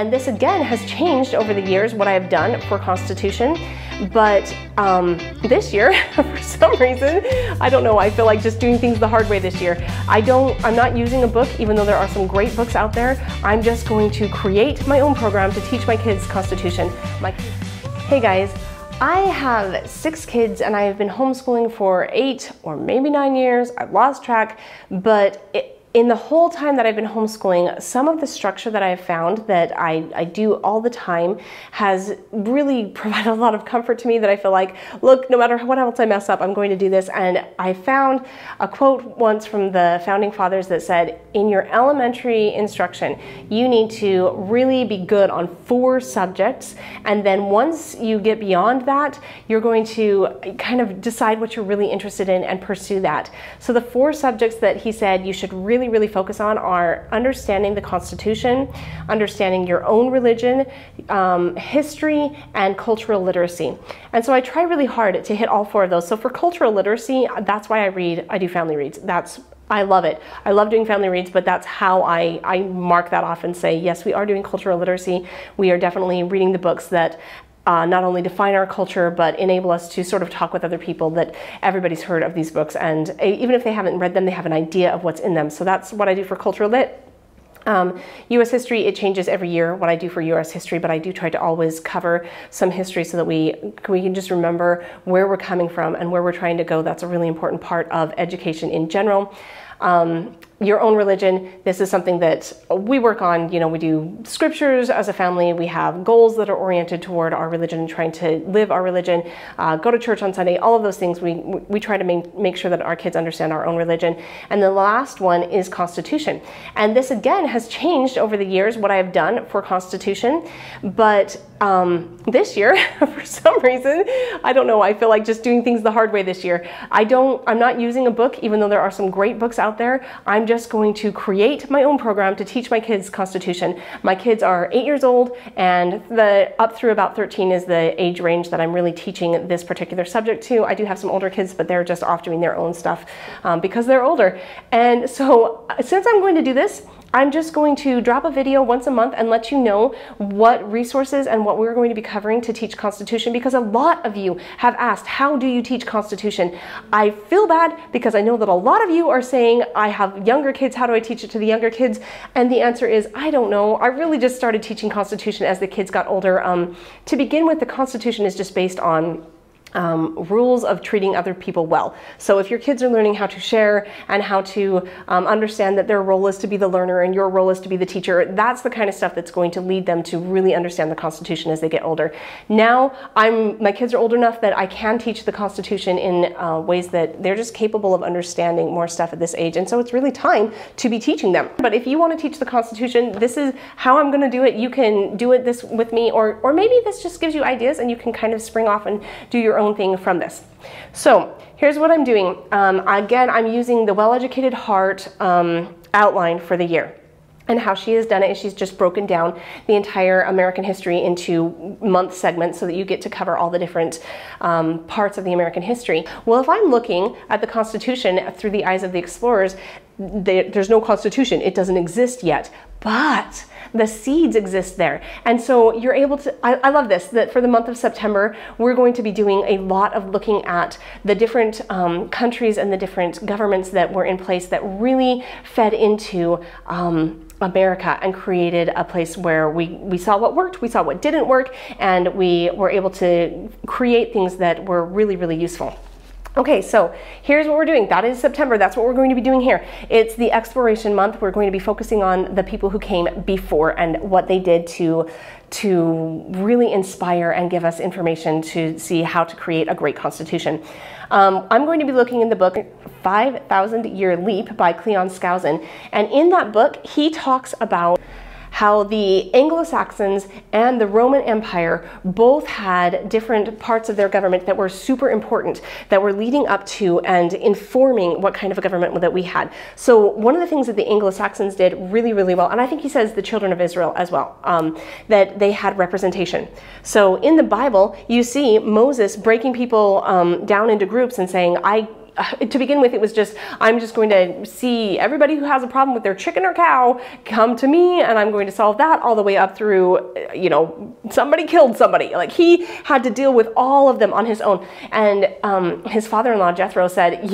And this again has changed over the years what I've done for Constitution. But um, this year, for some reason, I don't know, I feel like just doing things the hard way this year. I don't, I'm not using a book, even though there are some great books out there. I'm just going to create my own program to teach my kids Constitution. My, hey guys, I have six kids and I have been homeschooling for eight or maybe nine years. I've lost track, but it, in the whole time that I've been homeschooling, some of the structure that I've found that I, I do all the time has really provided a lot of comfort to me that I feel like, look, no matter what else I mess up, I'm going to do this. And I found a quote once from the founding fathers that said, in your elementary instruction, you need to really be good on four subjects. And then once you get beyond that, you're going to kind of decide what you're really interested in and pursue that. So the four subjects that he said you should really really, really focus on are understanding the Constitution, understanding your own religion, um, history, and cultural literacy. And so I try really hard to hit all four of those. So for cultural literacy, that's why I read, I do family reads. That's I love it. I love doing family reads, but that's how I, I mark that off and say, yes, we are doing cultural literacy. We are definitely reading the books that uh, not only define our culture, but enable us to sort of talk with other people that everybody's heard of these books. And even if they haven't read them, they have an idea of what's in them. So that's what I do for Cultural Lit. Um, U.S. history, it changes every year what I do for U.S. history, but I do try to always cover some history so that we, we can just remember where we're coming from and where we're trying to go. That's a really important part of education in general. Um, your own religion. This is something that we work on. You know, we do scriptures as a family. We have goals that are oriented toward our religion, trying to live our religion, uh, go to church on Sunday, all of those things. We, we try to make, make sure that our kids understand our own religion. And the last one is Constitution. And this again has changed over the years what I have done for Constitution. But um, this year, for some reason, I don't know, I feel like just doing things the hard way this year. I don't, I'm not using a book, even though there are some great books out there. I'm just going to create my own program to teach my kids Constitution. My kids are eight years old and the up through about 13 is the age range that I'm really teaching this particular subject to. I do have some older kids, but they're just off doing their own stuff um, because they're older. And so since I'm going to do this, I'm just going to drop a video once a month and let you know what resources and what we're going to be covering to teach Constitution because a lot of you have asked, how do you teach Constitution? I feel bad because I know that a lot of you are saying, I have younger kids, how do I teach it to the younger kids? And the answer is, I don't know. I really just started teaching Constitution as the kids got older. Um, to begin with, the Constitution is just based on um, rules of treating other people well. So if your kids are learning how to share and how to um, understand that their role is to be the learner and your role is to be the teacher, that's the kind of stuff that's going to lead them to really understand the Constitution as they get older. Now, I'm my kids are old enough that I can teach the Constitution in uh, ways that they're just capable of understanding more stuff at this age, and so it's really time to be teaching them. But if you want to teach the Constitution, this is how I'm going to do it. You can do it this with me, or or maybe this just gives you ideas and you can kind of spring off and do your own thing from this. So here's what I'm doing. Um, again, I'm using the Well-Educated Heart um, outline for the year. And how she has done it is she's just broken down the entire American history into month segments so that you get to cover all the different um, parts of the American history. Well, if I'm looking at the Constitution through the eyes of the explorers, there's no Constitution. It doesn't exist yet. But the seeds exist there. And so you're able to, I, I, love this, that for the month of September, we're going to be doing a lot of looking at the different um, countries and the different governments that were in place that really fed into um, America and created a place where we, we saw what worked, we saw what didn't work, and we were able to create things that were really, really useful. Okay, so here's what we're doing. That is September. That's what we're going to be doing here. It's the exploration month. We're going to be focusing on the people who came before and what they did to to really inspire and give us information to see how to create a great constitution. Um, I'm going to be looking in the book 5,000 Year Leap by Cleon Skousen. And in that book, he talks about how the Anglo-Saxons and the Roman Empire both had different parts of their government that were super important, that were leading up to and informing what kind of a government that we had. So one of the things that the Anglo-Saxons did really, really well, and I think he says the children of Israel as well, um, that they had representation. So in the Bible, you see Moses breaking people um, down into groups and saying, I to begin with, it was just, I'm just going to see everybody who has a problem with their chicken or cow come to me and I'm going to solve that all the way up through, you know, somebody killed somebody. Like he had to deal with all of them on his own. And um, his father in law, Jethro, said,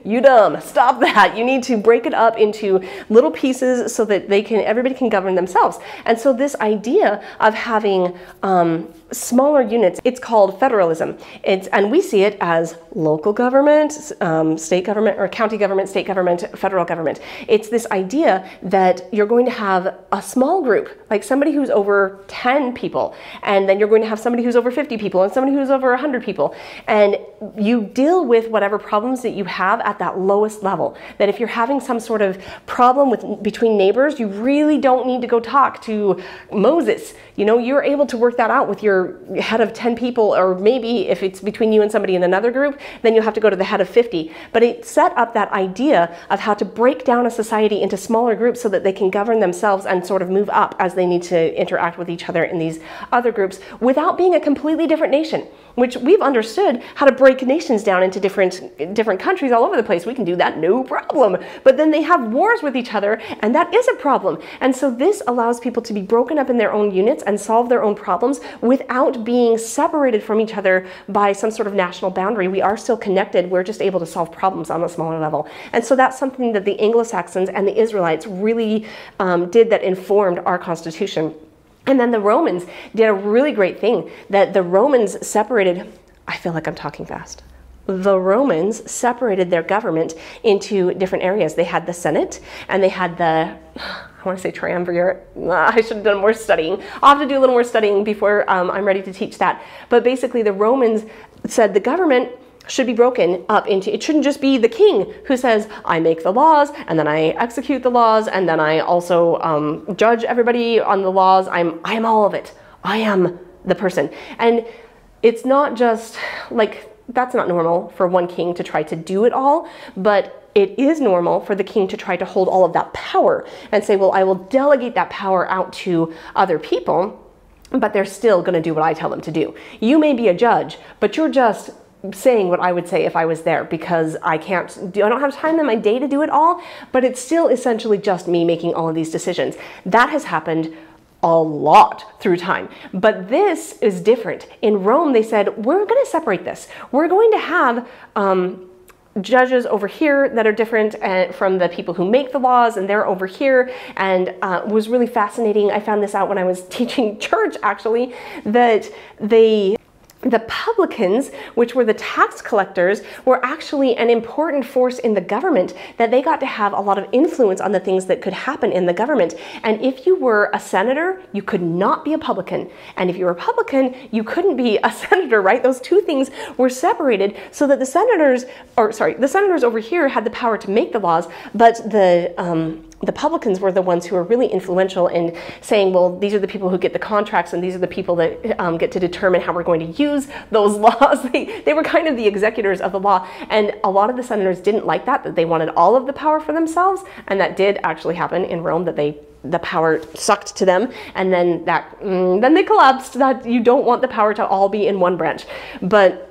You dumb, stop that. You need to break it up into little pieces so that they can, everybody can govern themselves. And so this idea of having, um, smaller units. It's called federalism. It's and we see it as local government, um, state government, or county government, state government, federal government. It's this idea that you're going to have a small group, like somebody who's over 10 people, and then you're going to have somebody who's over 50 people, and somebody who's over 100 people, and you deal with whatever problems that you have at that lowest level. That if you're having some sort of problem with between neighbors, you really don't need to go talk to Moses. You know, you're able to work that out with your head of 10 people, or maybe if it's between you and somebody in another group, then you'll have to go to the head of 50. But it set up that idea of how to break down a society into smaller groups so that they can govern themselves and sort of move up as they need to interact with each other in these other groups without being a completely different nation which we've understood how to break nations down into different different countries all over the place. We can do that no problem. But then they have wars with each other, and that is a problem. And so this allows people to be broken up in their own units and solve their own problems without being separated from each other by some sort of national boundary. We are still connected. We're just able to solve problems on a smaller level. And so that's something that the Anglo-Saxons and the Israelites really um, did that informed our Constitution. And then the Romans did a really great thing that the Romans separated, I feel like I'm talking fast. The Romans separated their government into different areas. They had the Senate and they had the, I want to say triumvirate. I should have done more studying. I'll have to do a little more studying before um, I'm ready to teach that. But basically, the Romans said the government should be broken up into, it shouldn't just be the king who says, I make the laws and then I execute the laws and then I also um, judge everybody on the laws. I'm, I'm all of it. I am the person. And it's not just like, that's not normal for one king to try to do it all, but it is normal for the king to try to hold all of that power and say, well, I will delegate that power out to other people but they're still going to do what I tell them to do. You may be a judge, but you're just saying what I would say if I was there because I can't, do, I don't have time in my day to do it all, but it's still essentially just me making all of these decisions. That has happened a lot through time. But this is different. In Rome, they said, we're going to separate this. We're going to have um, judges over here that are different uh, from the people who make the laws, and they're over here. And uh, was really fascinating. I found this out when I was teaching church, actually, that they the publicans, which were the tax collectors, were actually an important force in the government, that they got to have a lot of influence on the things that could happen in the government. And if you were a senator, you could not be a publican. And if you were a publican, you couldn't be a senator, right? Those two things were separated so that the senators, or sorry, the senators over here had the power to make the laws, but the, um, the publicans were the ones who were really influential in saying, well, these are the people who get the contracts and these are the people that um, get to determine how we're going to use those laws. they, they were kind of the executors of the law. And a lot of the senators didn't like that, that they wanted all of the power for themselves. And that did actually happen in Rome, that they the power sucked to them and then that mm, then they collapsed that you don't want the power to all be in one branch but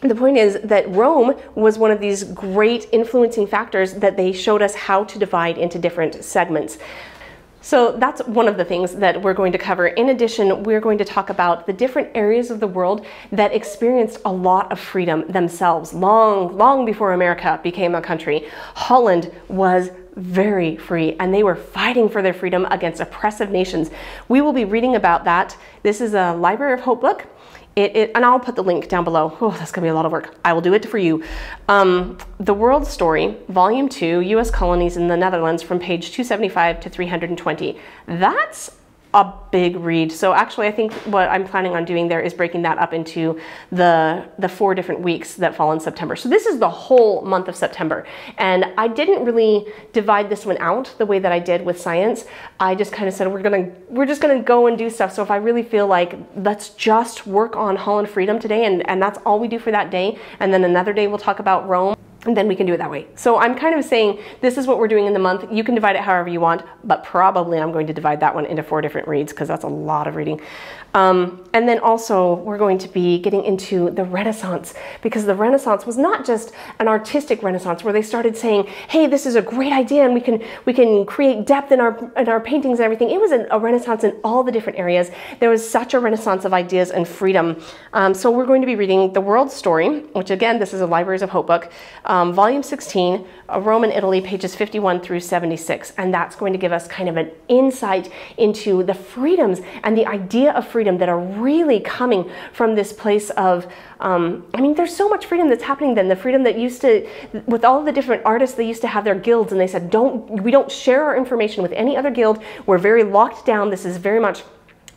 the point is that Rome was one of these great influencing factors that they showed us how to divide into different segments. So that's one of the things that we're going to cover. In addition, we're going to talk about the different areas of the world that experienced a lot of freedom themselves long, long before America became a country. Holland was very free and they were fighting for their freedom against oppressive nations. We will be reading about that. This is a Library of Hope book. It, it, and I'll put the link down below. Oh, that's gonna be a lot of work. I will do it for you. Um, the World Story, Volume 2, U.S. Colonies in the Netherlands from page 275 to 320. That's a big read. So actually, I think what I'm planning on doing there is breaking that up into the, the four different weeks that fall in September. So this is the whole month of September. And I didn't really divide this one out the way that I did with science. I just kind of said, we're gonna, we're just gonna go and do stuff. So if I really feel like, let's just work on Holland Freedom today, and, and that's all we do for that day. And then another day we'll talk about Rome and then we can do it that way. So I'm kind of saying this is what we're doing in the month. You can divide it however you want, but probably I'm going to divide that one into four different reads because that's a lot of reading. Um, and then also we're going to be getting into the Renaissance because the Renaissance was not just an artistic Renaissance where they started saying, "Hey, this is a great idea and we can we can create depth in our in our paintings and everything." It was a, Renaissance in all the different areas. There was such a Renaissance of ideas and freedom. Um, so we're going to be reading the World Story, which again, this is a Libraries of Hope book, um, volume 16, Rome and Italy, pages 51 through 76, and that's going to give us kind of an insight into the freedoms and the idea of freedom freedom that are really coming from this place of, um, I mean, there's so much freedom that's happening then. The freedom that used to, with all the different artists, they used to have their guilds and they said, don't, we don't share our information with any other guild. We're very locked down. This is very much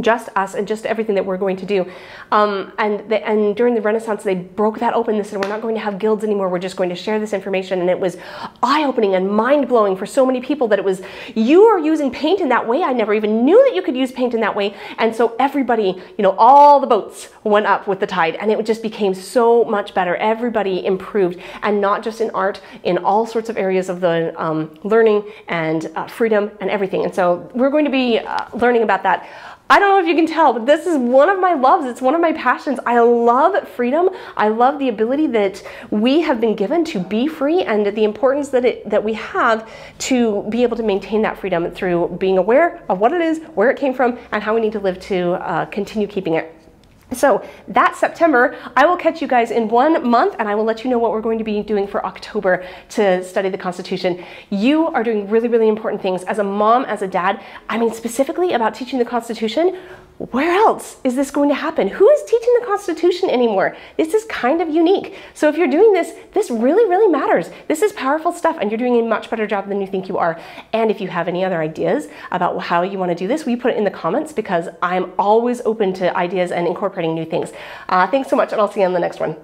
just us and just everything that we're going to do. Um, and, the, and during the Renaissance, they broke that open. They said, we're not going to have guilds anymore. We're just going to share this information. And it was eye-opening and mind-blowing for so many people that it was, you are using paint in that way. I never even knew that you could use paint in that way. And so everybody, you know, all the boats went up with the tide and it just became so much better. Everybody improved and not just in art, in all sorts of areas of the um, learning and uh, freedom and everything. And so we're going to be uh, learning about that I don't know if you can tell, but this is one of my loves. It's one of my passions. I love freedom. I love the ability that we have been given to be free and the importance that it that we have to be able to maintain that freedom through being aware of what it is, where it came from, and how we need to live to uh, continue keeping it. So that September, I will catch you guys in one month and I will let you know what we're going to be doing for October to study the Constitution. You are doing really, really important things as a mom, as a dad. I mean, specifically about teaching the Constitution, where else is this going to happen? Who is teaching the Constitution anymore? This is kind of unique. So if you're doing this, this really, really matters. This is powerful stuff and you're doing a much better job than you think you are. And if you have any other ideas about how you want to do this, we put it in the comments because I'm always open to ideas and incorporating new things. Uh, thanks so much and I'll see you on the next one.